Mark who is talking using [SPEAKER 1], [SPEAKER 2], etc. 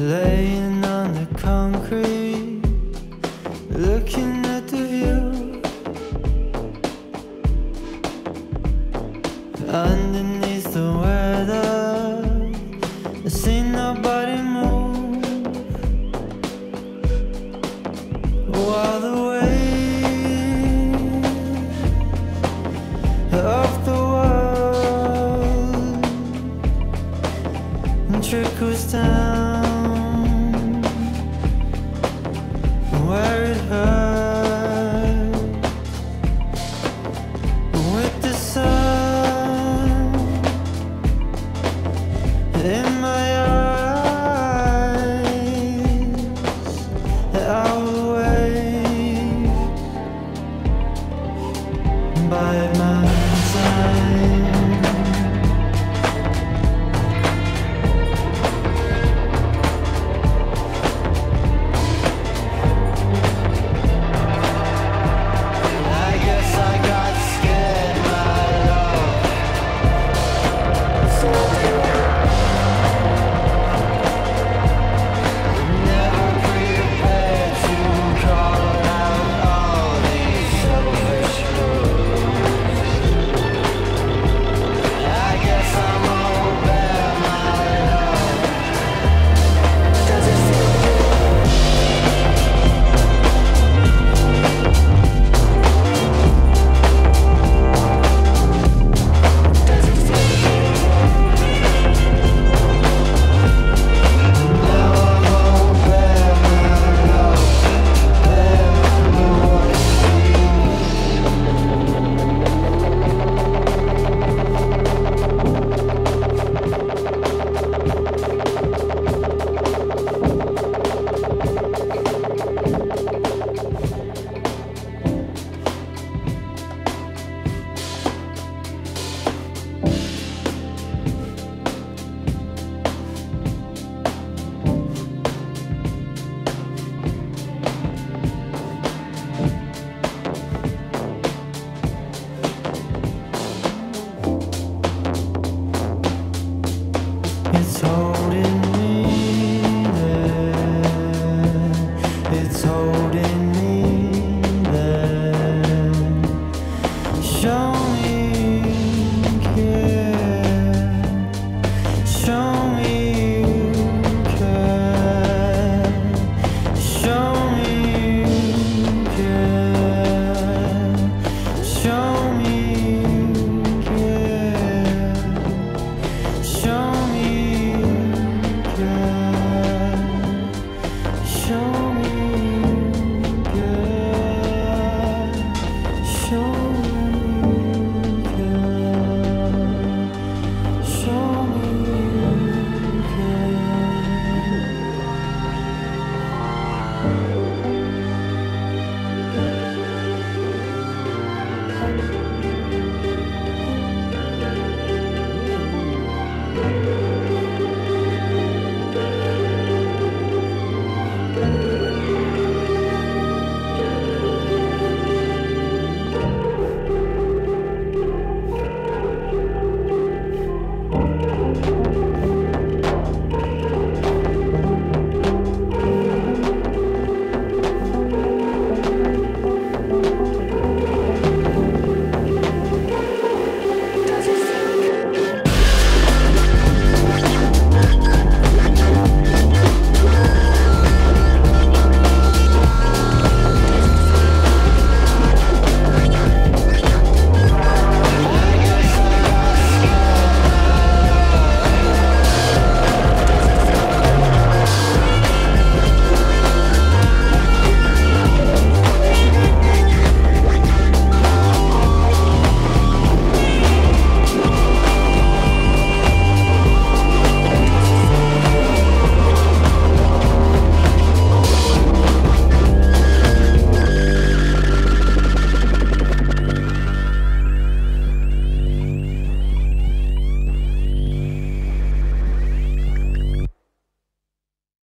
[SPEAKER 1] Laying on the concrete, looking at the view. Underneath in my eyes. That I'll wait by my out in